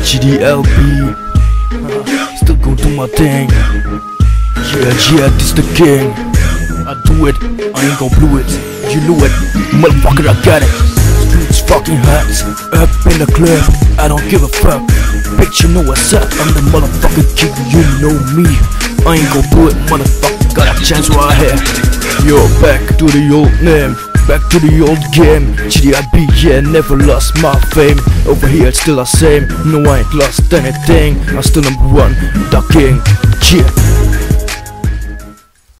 GDLB. Still gon' do my thing. Yeah, yeah, this the king. I do it, I ain't gon' blew it. You knew it, motherfucker, I got it. Streets fucking hot, up in the club. I don't give a fuck. Bitch, you know what's up. I'm the motherfucking king, you know me. I ain't gon' do it, motherfucker. Got a chance right here. Yo, back to the old name. Back to the old game. GDLB, yeah, never lost my fame. Over here it's still the same. No, I ain't lost anything. I'm still number one, the king Yeah